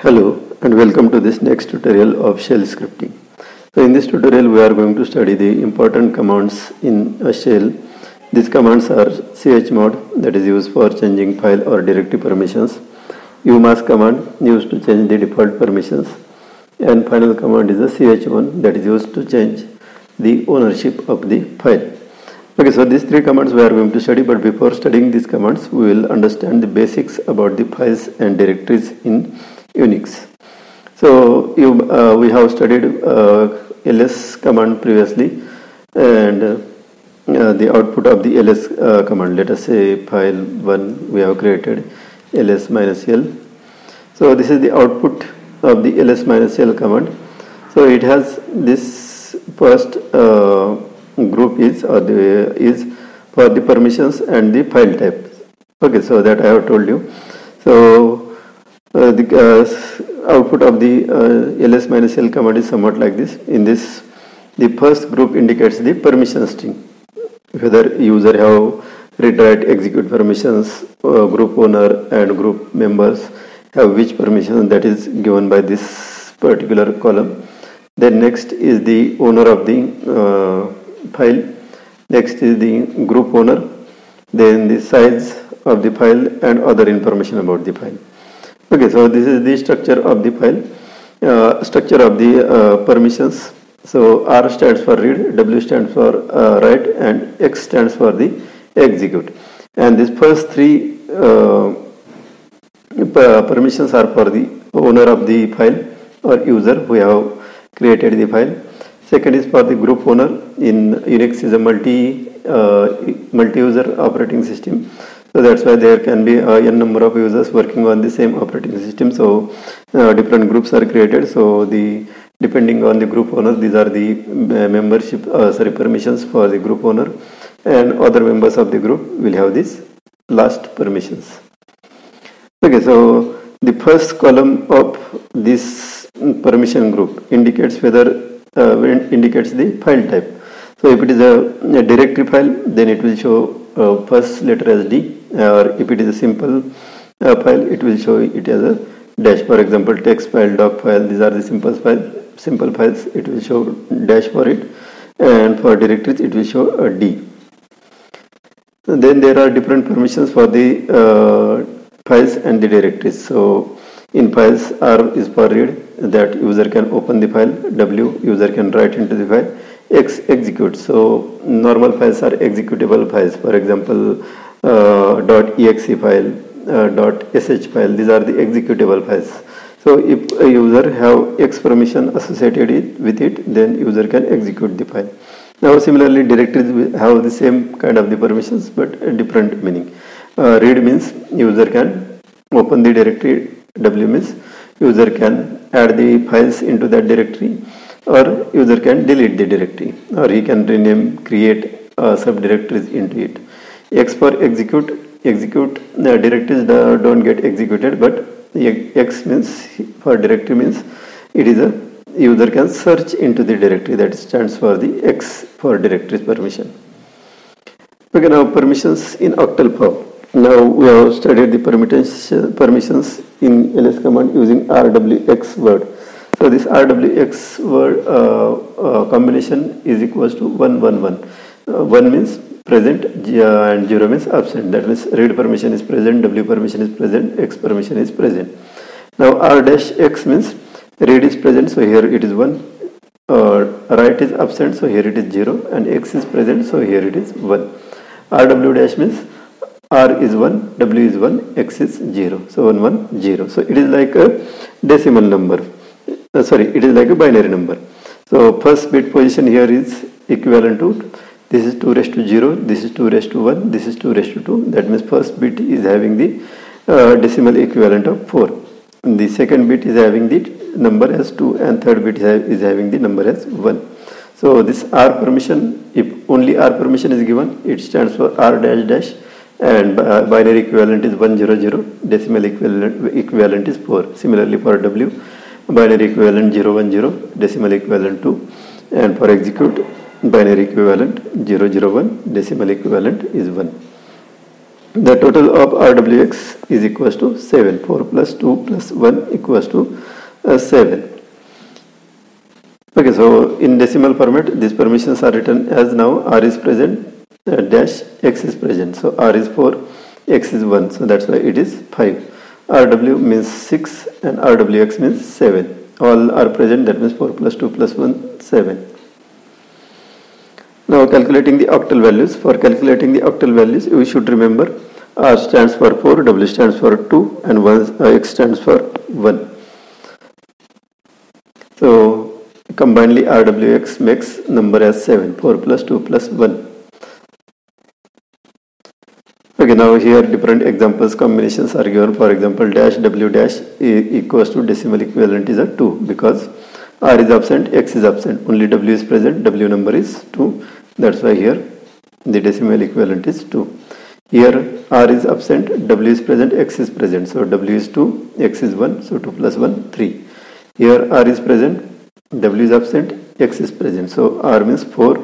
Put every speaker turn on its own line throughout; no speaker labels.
Hello and welcome to this next tutorial of shell scripting. So in this tutorial we are going to study the important commands in a shell. These commands are chmod that is used for changing file or directory permissions, umask command used to change the default permissions and final command is the chown that is used to change the ownership of the file. Okay, so these three commands we are going to study, but before studying these commands, we will understand the basics about the files and directories in Unix. So you, uh, we have studied uh, ls command previously, and uh, the output of the ls uh, command. Let us say file one we have created ls minus l. So this is the output of the ls minus l command. So it has this first uh, group is or the is for the permissions and the file type okay so that i have told you so uh, the uh, output of the uh, ls minus l command is somewhat like this. In this the first group indicates the permission string whether user have read write execute permissions uh, group owner and group members have which permission that is given by this particular column. Then next is the owner of the uh, file. Next is the group owner. Then the size of the file and other information about the file okay so this is the structure of the file uh, structure of the uh, permissions so r stands for read w stands for uh, write and x stands for the execute and these first three uh, permissions are for the owner of the file or user who have created the file Second is for the group owner. In Unix is a multi uh, multi-user operating system. So that's why there can be a n number of users working on the same operating system. So uh, different groups are created. So the depending on the group owner, these are the uh, membership uh, sorry permissions for the group owner, and other members of the group will have these last permissions. Okay, so the first column of this permission group indicates whether uh, indicates the file type. So if it is a, a directory file, then it will show first letter as D, or if it is a simple uh, file, it will show it as a dash. For example, text file, doc file, these are the simple file, simple files. It will show dash for it, and for directories, it will show a D. Then there are different permissions for the uh, files and the directories. So in files, R is for read, that user can open the file w user can write into the file x execute. So normal files are executable files. For example uh, .exe file uh, .sh file these are the executable files. So if a user have x permission associated with it then user can execute the file. Now similarly directories have the same kind of the permissions but different meaning. Uh, read means user can open the directory w means user can add the files into that directory or user can delete the directory or he can rename create uh, subdirectories into it. X for execute execute the directories don't get executed but x means for directory means it is a user can search into the directory that stands for the x for directories permission. Okay now permissions in octal form. Now we have studied the permissions in ls command using rwx word. So this rwx word uh, uh, combination is equals to 111. Uh, 1 means present and 0 means absent. That means read permission is present, w permission is present, x permission is present. Now r dash x means read is present, so here it is 1. Uh, write is absent, so here it is 0 and x is present, so here it is 1. rw dash means r is 1 w is 1 x is 0 so 1 1 0 so it is like a decimal number uh, sorry it is like a binary number. So first bit position here is equivalent to this is 2 raised to 0 this is 2 raised to 1 this is 2 raised to 2 that means first bit is having the uh, decimal equivalent of 4 and the second bit is having the number as 2 and third bit is having the number as 1 so this r permission if only r permission is given it stands for r dash dash and binary equivalent is 100 decimal equivalent equivalent is 4 similarly for w binary equivalent 010 decimal equivalent 2 and for execute binary equivalent 001 decimal equivalent is 1 the total of RWX is equals to 7. 4 plus 2 plus 1 equals to uh, 7. Okay, so in decimal format, these permissions are written as now R is present, uh, dash X is present. So R is 4, X is 1. So that's why it is 5. RW means 6 and RWX means 7. All are present, that means 4 plus 2 plus 1, 7. Now calculating the octal values. For calculating the octal values, we should remember R stands for 4, W stands for 2 and 1, uh, X stands for 1. So combinedly RWX makes number as 7, 4 plus 2 plus 1. Okay, now here different examples combinations are given. For example, dash W dash equals to decimal equivalent is a 2 because R is absent, X is absent. Only W is present, W number is 2. That's why here the decimal equivalent is 2. Here R is absent, W is present, X is present. So W is 2, X is 1, so 2 plus 1, 3. Here R is present, W is absent, X is present. So R means 4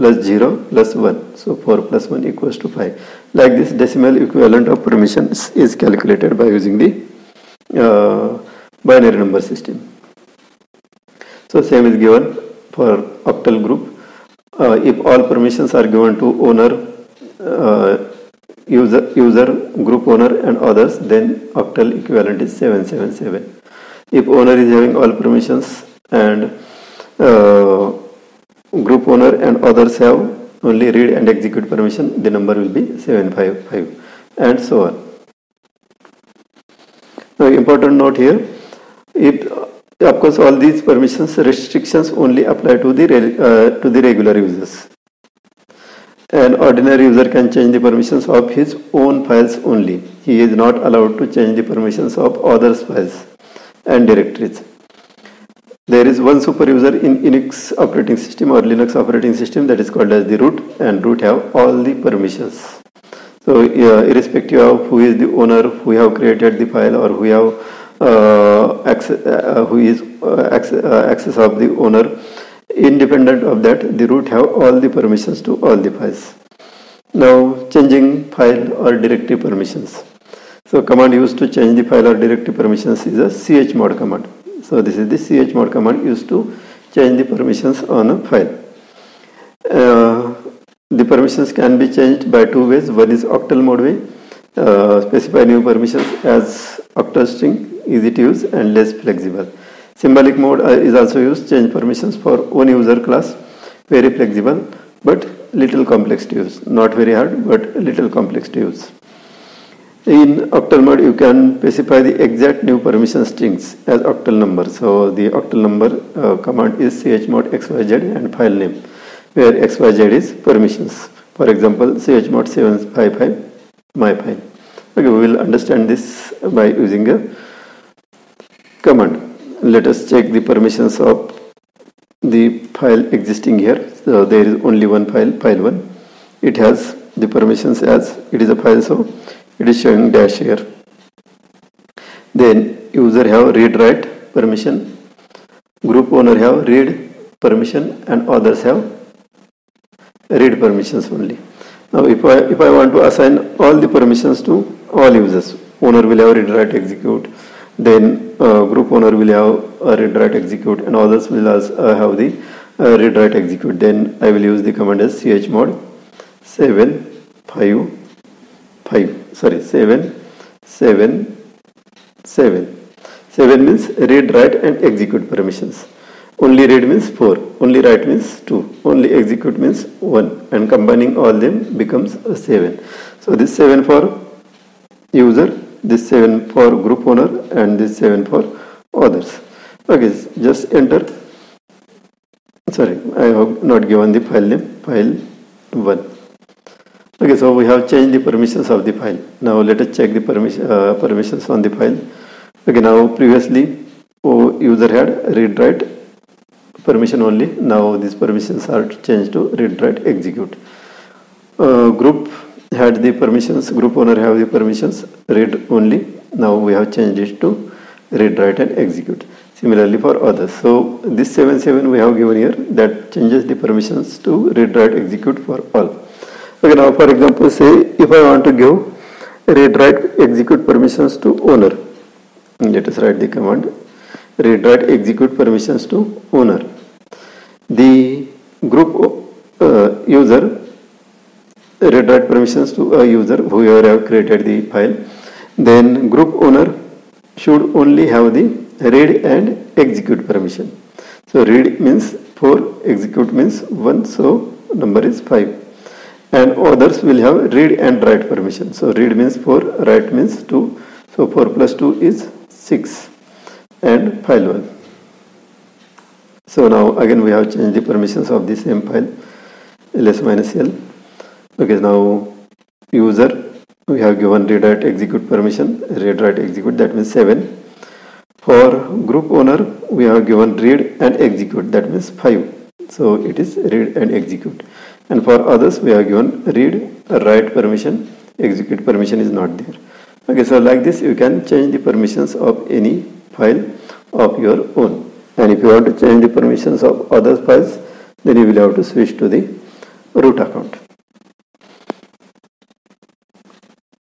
plus 0 plus 1. So 4 plus 1 equals to 5. Like this decimal equivalent of permissions is calculated by using the uh, binary number system. So same is given for octal group. Uh, if all permissions are given to owner, uh, user, user, group owner and others, then octal equivalent is 777. If owner is having all permissions and uh, group owner and others have only read and execute permission, the number will be 755 and so on. Now important note here, if of course all these permissions restrictions only apply to the uh, to the regular users an ordinary user can change the permissions of his own files only. He is not allowed to change the permissions of others' files and directories. There is one super user in Unix operating system or Linux operating system that is called as the root and root have all the permissions. So uh, irrespective of who is the owner, who have created the file or who have uh, access, uh, who is uh, access, uh, access of the owner, Independent of that, the root have all the permissions to all the files. Now changing file or directory permissions. So command used to change the file or directory permissions is a chmod command. So this is the chmod command used to change the permissions on a file. Uh, the permissions can be changed by two ways. One is octal mode way. Uh, specify new permissions as octal string, easy to use and less flexible. Symbolic mode uh, is also used, change permissions for one user class, very flexible but little complex to use. Not very hard but little complex to use. In octal mode, you can specify the exact new permission strings as octal number. So the octal number uh, command is chmod xyz and file name, where xyz is permissions. For example, chmod 755 my file. Okay, we will understand this by using a command let us check the permissions of the file existing here so there is only one file file 1 it has the permissions as it is a file so it is showing dash here. Then user have read write permission. Group owner have read permission and others have read permissions only. Now if I if I want to assign all the permissions to all users owner will have read write execute. Then uh, group owner will have a read write execute and others will uh, have the uh, read write execute. Then I will use the command as chmod 7 5 5 sorry 7 7 7 7 means read write and execute permissions. Only read means 4 only write means 2 only execute means 1 and combining all them becomes 7 so this 7 for user this 7 for group owner and this 7 for others. Okay just enter. Sorry I have not given the file name. File 1 okay so we have changed the permissions of the file now let us check the permission uh, permissions on the file okay now previously oh, user had read write permission only now these permissions are changed to read write execute uh, group had the permissions, group owner have the permissions, read only. Now we have changed it to read, write and execute. Similarly for others. So this 77 we have given here that changes the permissions to read, write, execute for all. Okay, now for example say if I want to give read write execute permissions to owner. Let us write the command read write execute permissions to owner. The group uh, user read write permissions to a user whoever have created the file. Then group owner should only have the read and execute permission. So read means 4 execute means 1 so number is 5 and others will have read and write permission. So read means 4 write means 2 so 4 plus 2 is 6 and file 1 so now again we have changed the permissions of the same file. Ls minus l. Okay now user we have given read write execute permission. Read write execute that means 7 for group owner we have given read and execute that means 5 so it is read and execute and for others we have given read write permission execute permission is not there okay so like this you can change the permissions of any file of your own and if you want to change the permissions of other files then you will have to switch to the root account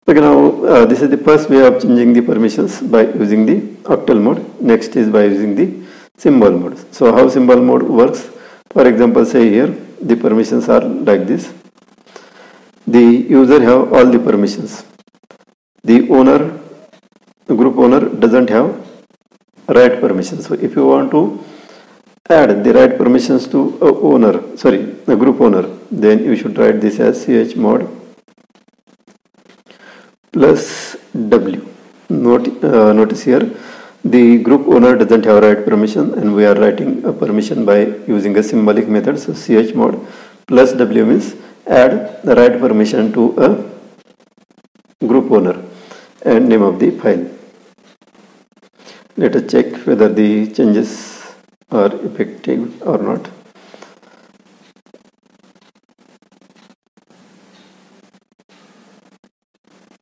Okay, now uh, this is the first way of changing the permissions by using the octal mode. Next is by using the symbol mode. So how symbol mode works? For example, say here the permissions are like this. The user have all the permissions. The owner, the group owner doesn't have write permissions. So if you want to add the write permissions to a owner, sorry, a group owner, then you should write this as chmod plus W. Note, uh, notice here the group owner doesn't have write permission and we are writing a permission by using a symbolic method. So chmod plus W means add the write permission to a group owner and name of the file. Let us check whether the changes are effective or not.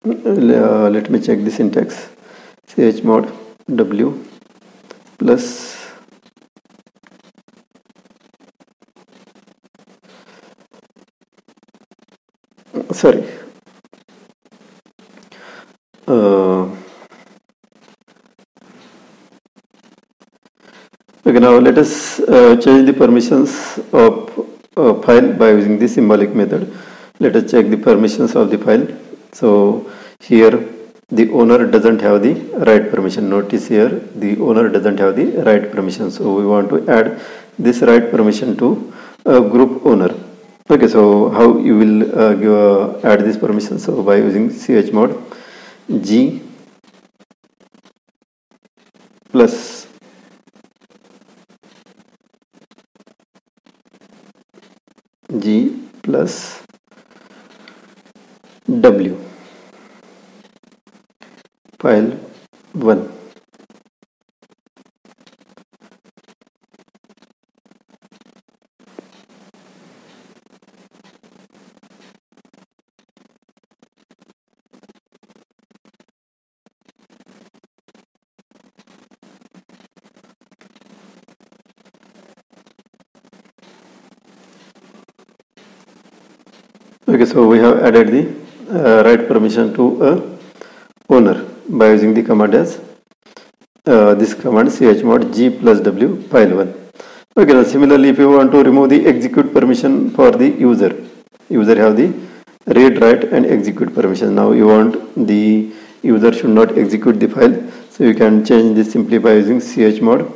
uh, let me check the syntax chmod w plus sorry. Uh, okay now let us uh, change the permissions of a file by using the symbolic method. Let us check the permissions of the file. So here the owner doesn't have the write permission. Notice here the owner doesn't have the write permission. So we want to add this write permission to a group owner. Okay so how you will uh, give, uh, add this permission? So by using chmod g plus g plus w file 1 okay so we have added the uh, write permission to a owner by using the command as uh, this command chmod g plus w file 1 okay now similarly if you want to remove the execute permission for the user user have the read write and execute permission. Now you want the user should not execute the file so you can change this simply by using chmod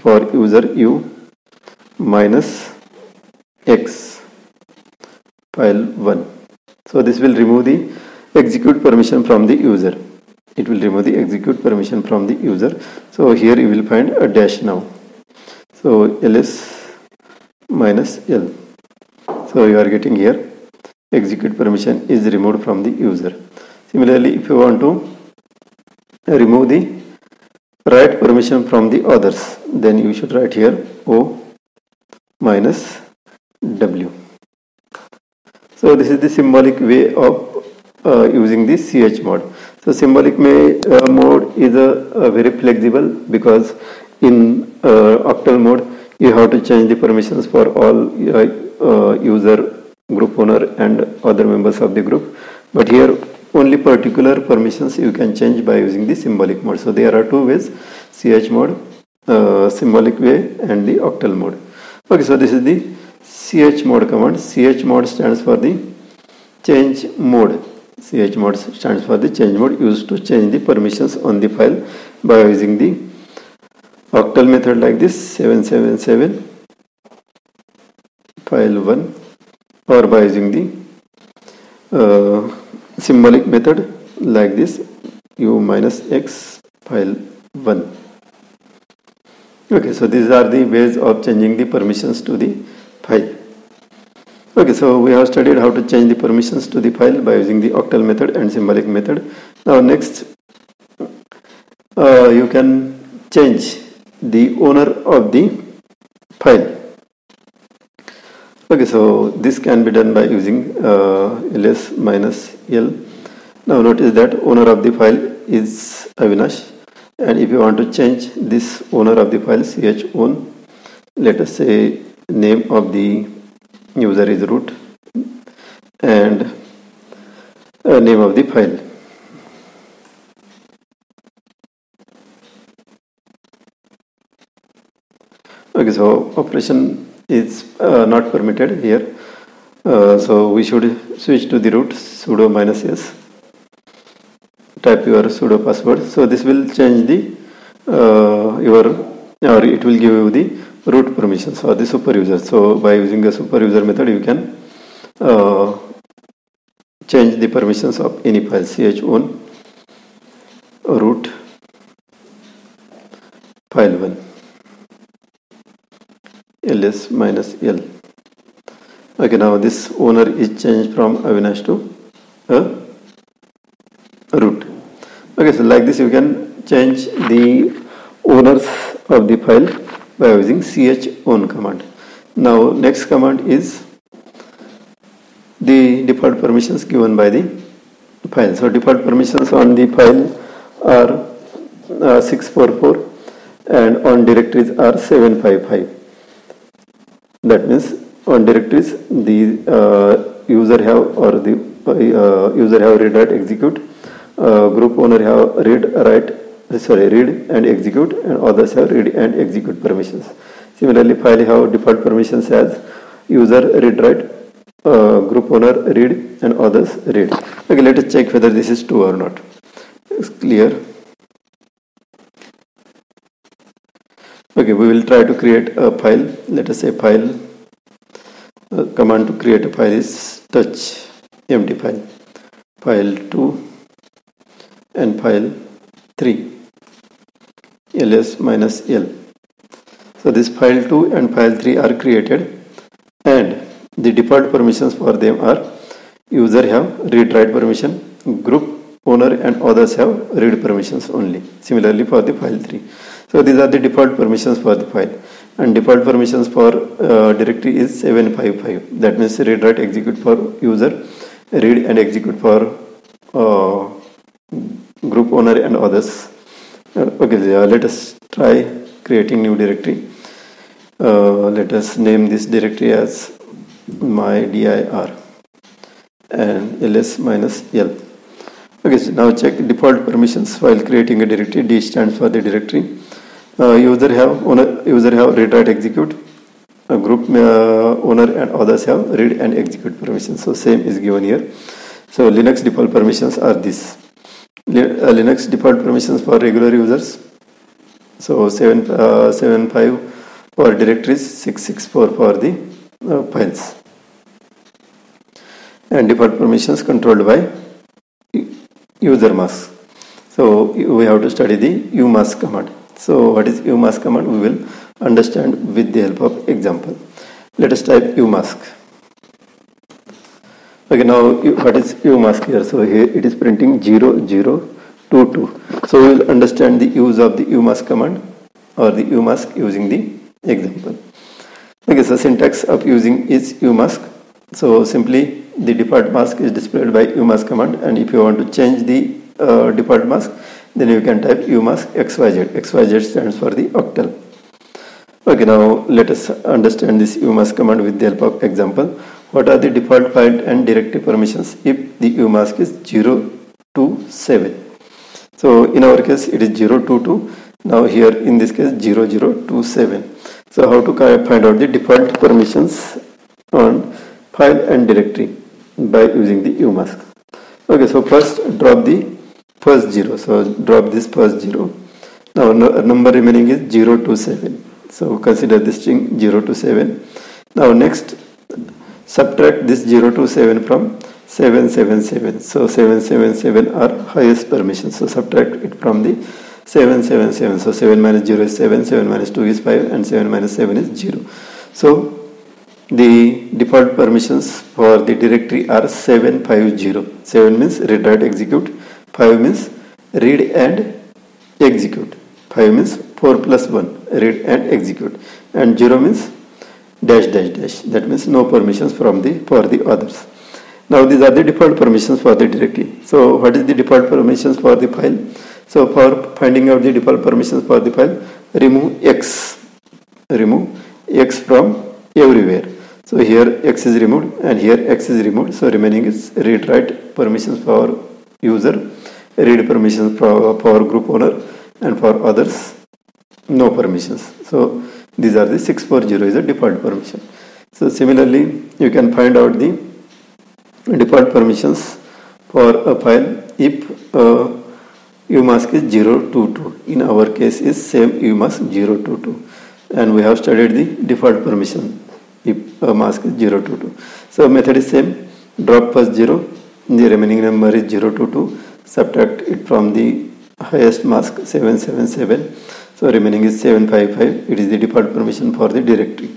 for user u minus x file 1 so this will remove the execute permission from the user it will remove the execute permission from the user. So here you will find a dash now. So ls minus l. So you are getting here execute permission is removed from the user. Similarly if you want to remove the write permission from the others then you should write here o minus w. So this is the symbolic way of uh, using the chmod so symbolic may, uh, mode is a, very flexible because in uh, octal mode you have to change the permissions for all uh, user, group owner and other members of the group. But here only particular permissions you can change by using the symbolic mode. So there are two ways, chmod, uh, symbolic way and the octal mode. Okay, so this is the chmod command. chmod stands for the change mode. CH mode stands for the change mode used to change the permissions on the file by using the octal method like this 777 file 1 or by using the uh, symbolic method like this u minus x file 1 okay so these are the ways of changing the permissions to the file okay so we have studied how to change the permissions to the file by using the octal method and symbolic method. Now next uh, you can change the owner of the file. Okay so this can be done by using uh, ls minus l. Now notice that owner of the file is Avinash. And if you want to change this owner of the file chown let us say name of the user is root and uh, name of the file okay so operation is uh, not permitted here. Uh, so we should switch to the root sudo minus s. Type your sudo password. So this will change the uh, your or it will give you the root permissions. Or the super user. So by using a super user method, you can uh, change the permissions of any file. Chown root file 1 ls minus l. Okay now this owner is changed from Avinash to a root. Okay so like this you can change the owners of the file by using ch own command. Now next command is the default permissions given by the file. So default permissions on the file are uh, 644 and on directories are 755 that means on directories the uh, user have or the uh, user have read write execute. Uh, group owner have read write sorry read and execute and others have read and execute permissions. Similarly file have default permissions as user read write uh, group owner read and others read. Okay let us check whether this is true or not. It's clear? Okay we will try to create a file. Let us say file uh, command to create a file is touch empty file. File 2 and file 3 ls minus l. So this file 2 and file 3 are created and the default permissions for them are user have read write permission group owner and others have read permissions only. Similarly for the file 3 so these are the default permissions for the file and default permissions for uh, directory is 755 that means read write execute for user read and execute for uh, group owner and others okay let us try creating new directory. Uh, let us name this directory as my dir and ls minus l. Okay so now check default permissions while creating a directory. D stands for the directory. Uh, user have owner user have read write execute. A group uh, owner and others have read and execute permissions. So same is given here. So linux default permissions are this linux default permissions for regular users. So 7 uh, 75 for directories 664 for the uh, files. And default permissions controlled by user mask. So we have to study the umask command. So what is umask command? We will understand with the help of example. Let us type umask. Okay, now what is umask here? So here it is printing 0022. So we will understand the use of the umask command or the umask using the example. Okay, so syntax of using is umask. So simply the default mask is displayed by umask command and if you want to change the uh, default mask then you can type umask xyz xyz stands for the octal okay now let us understand this umask command with the help of example what are the default file and directory permissions if the umask is 0 to 7 so in our case it is 0 to 2 now here in this case 0 0 to 7 so how to find out the default permissions on file and directory by using the umask okay so first drop the first 0 so drop this first 0 now no, number remaining is 0 to 7 so consider this string 0 to 7 now next subtract this 0 to 7 from 777 so 777 are highest permission. So subtract it from the 777 so 7 minus 0 is 7 7 minus 2 is 5 and 7 minus 7 is 0 so the default permissions for the directory are 750 7 means read write execute. 5 means read and execute. 5 means 4 plus 1 read and execute. And 0 means dash dash dash. That means no permissions from the for the others. Now these are the default permissions for the directory so what is the default permissions for the file? So for finding out the default permissions for the file remove x. Remove x from everywhere. So here x is removed and here x is removed. So remaining is read write permissions for user read permissions for, for group owner and for others no permissions. So these are the 640 is the default permission. So similarly, you can find out the default permissions for a file if uh, umask is 022. In our case is same umask 022 and we have studied the default permission if a mask is 022. So method is same drop first 0 the remaining number is 022 subtract it from the highest mask 777 so remaining is 755. It is the default permission for the directory.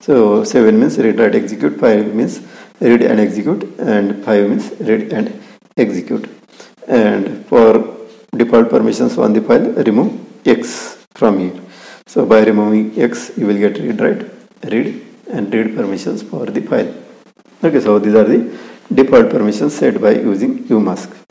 So 7 means read write execute, 5 means read and execute and 5 means read and execute. And for default permissions on the file remove x from here. So by removing x you will get read write, read and read permissions for the file. Okay, so these are the default permissions set by using umask.